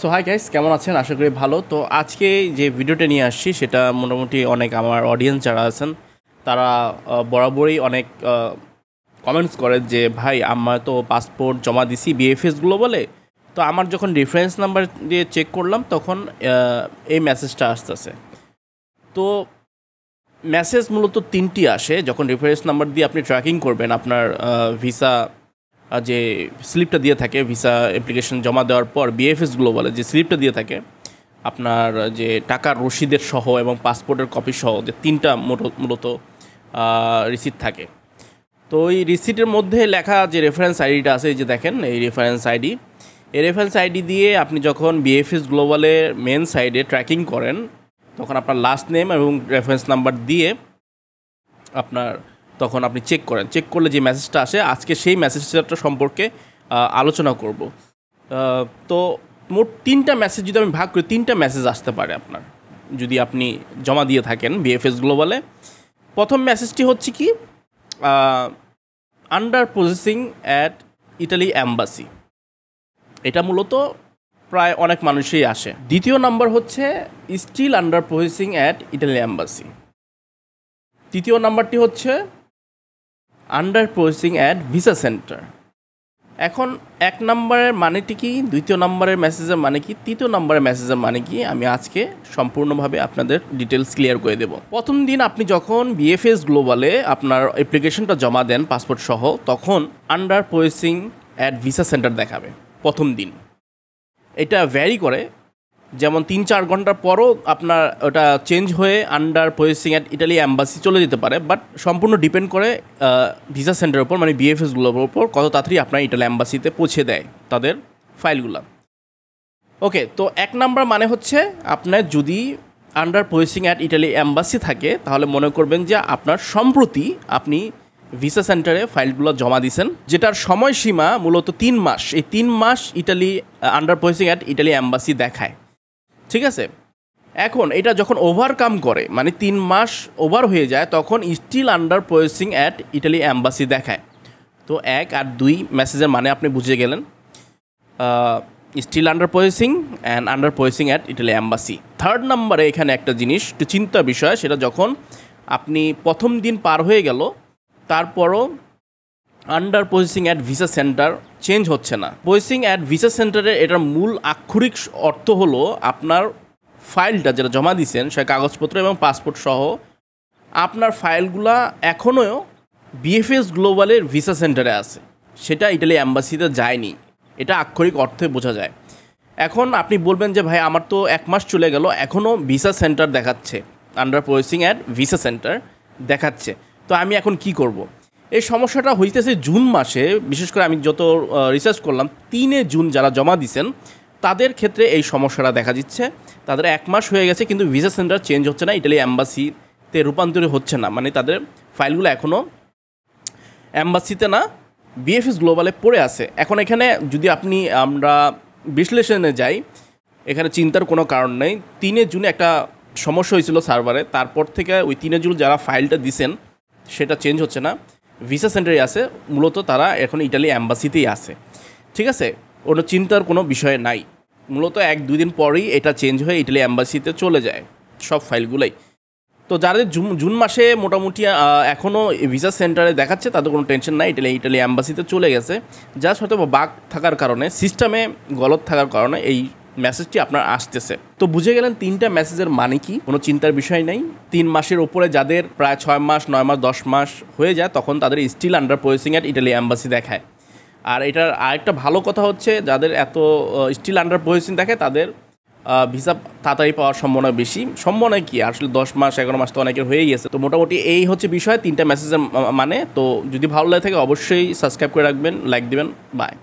So hi guys কেমন আছেন? আশা করি ভালো। তো আজকে যে ভিডিওটা নিয়ে আসছি, সেটা মোটামুটি অনেক আমার অডিয়েন্স যারা আছেন, তারা বরাবরই অনেক কমেন্টস করে যে, ভাই, আমার তো পাসপোর্ট জমা দিছি বিএফএসগুলো বলে। তো আমার যখন রেফারেন্স নাম্বার দিয়ে চেক করলাম, তখন এই মেসেজটা আসতেছে। তো মেসেজ মূলত তিনটি আসে। যখন রেফারেন্স নাম্বার দিয়ে আপনি ট্র্যাকিং করবেন আপনার ভিসা যে স্লিপটা দিয়ে থাকে ভিসা অ্যাপ্লিকেশন জমা দেওয়ার পর বিএফএস গ্লোবালে যে স্লিপটা দিয়ে থাকে, আপনার যে টাকার রসিদের সহ এবং পাসপোর্টের কপি সহ যে তিনটা মোট- মূলত রিসিট থাকে। তো এই রিসিটের মধ্যে লেখা যে রেফারেন্স আইডিটা আছে, এই যে দেখেন, এই রেফারেন্স আইডি এই রেফারেন্স আইডি দিয়ে আপনি যখন বিএফএস গ্লোবালের মেন সাইডে ট্র্যাকিং করেন, তখন আপনার লাস্ট নেম এবং রেফারেন্স নাম্বার দিয়ে আপনার তখন আপনি চেক করেন। চেক করলে যে মেসেজটা আসে, আজকে সেই মেসেজটা সম্পর্কে আলোচনা করব। তো মোট তিনটা মেসেজ যদি আমি ভাগ করি, তিনটা মেসেজ আসতে পারে আপনার। যদি আপনি জমা দিয়ে থাকেন বিএফএস গ্লোবালে প্রথম মেসেজটি হচ্ছে কি? Under processing at Italy embassy এটা মূলত প্রায় অনেক মানুষই আসে। দ্বিতীয় নাম্বার হচ্ছে still under processing at Italy embassy তৃতীয় নাম্বারটি হচ্ছে under processing at visa centre এখন এক নম্বরের মানেটি কি, দ্বিতীয় নম্বরের মেসেজের মানে কি, তৃতীয় নম্বরের মেসেজের মানে কি, আমি আজকে সম্পূর্ণভাবে আপনাদের ডিটেলস ক্লিয়ার করে দেব। প্রথম দিন আপনি যখন বিএফএস গ্লোবালে আপনার অ্যাপ্লিকেশনটা জমা দেন পাসপোর্ট সহ, তখন under processing at visa centre দেখাবে, প্রথম দিন। এটা ভ্যারি করে যেমন তিন চার ঘণ্টার পরও আপনার ওটা চেঞ্জ হয়ে under processing at Italy embassy চলে যেতে পারে বাট সম্পূর্ণ ডিপেন্ড করে ভিসা সেন্টারের উপর মানে বিএফএসগুলোর উপর কত তাড়াতাড়ি আপনার ইটালি অ্যাম্বাসিতে পৌঁছে দেয় তাদের ফাইলগুলো ওকে তো এক নাম্বার মানে হচ্ছে আপনার যদি under processing at Italy embassy থাকে, তাহলে মনে করবেন যে আপনার সম্প্রতি আপনি ভিসা সেন্টারে ফাইলগুলো জমা দিয়েছেন, যেটার সময়সীমা মূলত তিন মাস। এই তিন মাস Italy under processing at Italy embassy দেখায়। ঠিক আছে? এখন এটা যখন ওভারকাম করে মানে তিন মাস ওভার হয়ে যায়, তখন still under processing at Italy embassy দেখায়। তো এক আর দুই মেসেজের মানে আপনি বুঝে গেলেন। Still under processing and under processing at Italy embassy third নাম্বারে এখানে একটা জিনিস, একটু চিন্তা বিষয়, সেটা যখন আপনি প্রথম দিন পার হয়ে গেল, তারপরও under processing at visa centre change হচ্ছে না। প্রসেসিং অ্যাট ভিসা সেন্টারের এটার মূল আক্ষরিক অর্থ হলো আপনার ফাইলটা যেটা জমা দিয়েছেন সে কাগজপত্র এবং পাসপোর্ট সহ। আপনার ফাইলগুলা এখনও বিএফএস গ্লোবালের ভিসা সেন্টারে আছে। সেটা ইটালি অ্যাম্বাসিতে যায়নি। এটা আক্ষরিক অর্থে বোঝা যায়। এখন আপনি বলবেন যে, ভাই, আমার তো এক মাস চলে গেল, এখনও ভিসা সেন্টার দেখাচ্ছে under processing at visa centre দেখাচ্ছে। তো আমি এখন কি করব। এই সমস্যাটা হইতেছে জুন মাসে, বিশেষ করে আমি যত রিসার্চ করলাম, তিনে জুন যারা জমা দিছেন, তাদের ক্ষেত্রে এই সমস্যাটা দেখা দিচ্ছে। তাদের এক মাস হয়ে গেছে, কিন্তু ভিসা সেন্টার চেঞ্জ হচ্ছে না, ইটালি অ্যাম্বাসিতে রূপান্তরিত হচ্ছে না। মানে তাদের ফাইলগুলো এখনও অ্যাম্বাসিতে না, বিএফএস গ্লোবালে পড়ে আছে। এখন এখানে যদি আপনি, আমরা বিশ্লেষণে যাই, এখানে চিন্তার কোনো কারণ নেই। তিনে জুনে একটা সমস্যা হয়েছিল সার্ভারে, তারপর থেকে ওই তিনে জুন যারা ফাইলটা দিছেন, সেটা চেঞ্জ হচ্ছে না। ভিসা সেন্টারে আছে। মূলত তারা এখন ইটালি অ্যাম্বাসিতেই আছে। ঠিক আছে? কোনো চিন্তার কোনো বিষয় নাই। মূলত এক দুই দিন পরেই এটা চেঞ্জ হয়ে ইটালি অ্যাম্বাসিতে চলে যায় সব ফাইলগুলোই। তো যাদের জুন জুন মাসে মোটামুটি এখনও ভিসা সেন্টারে দেখাচ্ছে, তাদের কোনো টেনশন নাই। ইটালি ইটালি অ্যাম্বাসিতে চলে গেছে। জাস্ট হয়তো বাঘ থাকার কারণে সিস্টেমে গলত থাকার কারণে এই মেসেজটি আপনার আসতেছে। তো বুঝে গেলেন তিনটা মেসেজের মানে কি? কোনো চিন্তার বিষয় নেই। তিন মাসের ওপরে যাদের প্রায় ছয় মাস, নয় মাস, দশ মাস হয়ে যায়, তখন তাদের still under processing at Italy embassy দেখায়। আর এটার আরেকটা ভালো কথা হচ্ছে, যাদের এত স্টিল আন্ডার প্রসেসিং দেখে, তাদের ভিসা তাড়াতাড়ি পাওয়ার সম্ভাবনা বেশি। সম্ভাবনা কি? আসলে দশ মাস, এগারো মাস তো অনেকের হয়েই গেছে। তো মোটামুটি এই হচ্ছে বিষয়, তিনটা মেসেজের মানে। তো যদি ভালো লাগে থাকে, অবশ্যই সাবস্ক্রাইব করে রাখবেন লাইক দিবেন বাই